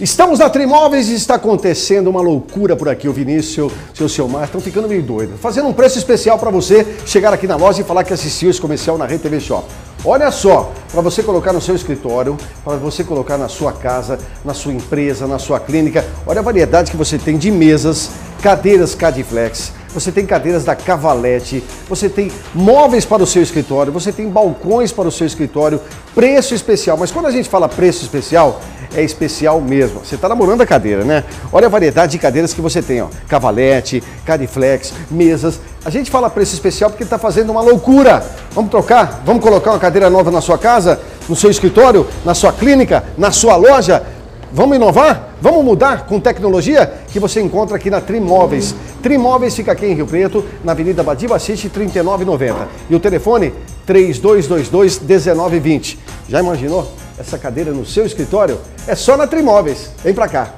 Estamos na Trimóveis e está acontecendo uma loucura por aqui. O Vinícius e o seu Mar estão ficando meio doidos. Fazendo um preço especial para você chegar aqui na loja e falar que assistiu esse comercial na Rede TV Shop. Olha só, para você colocar no seu escritório, para você colocar na sua casa, na sua empresa, na sua clínica. Olha a variedade que você tem de mesas, cadeiras Cadiflex, você tem cadeiras da Cavalete, você tem móveis para o seu escritório, você tem balcões para o seu escritório, preço especial. Mas quando a gente fala preço especial, é especial mesmo. Você está namorando a cadeira, né? Olha a variedade de cadeiras que você tem, ó. Cavalete, Cadiflex, mesas. A gente fala preço especial porque está fazendo uma loucura. Vamos trocar? Vamos colocar uma cadeira nova na sua casa, no seu escritório, na sua clínica, na sua loja? Vamos inovar? Vamos mudar com tecnologia que você encontra aqui na Trimóveis. Trimóveis fica aqui em Rio Preto, na Avenida Badiba City, 3990. E o telefone 3222 1920. Já imaginou essa cadeira no seu escritório? É só na Trimóveis. Vem pra cá.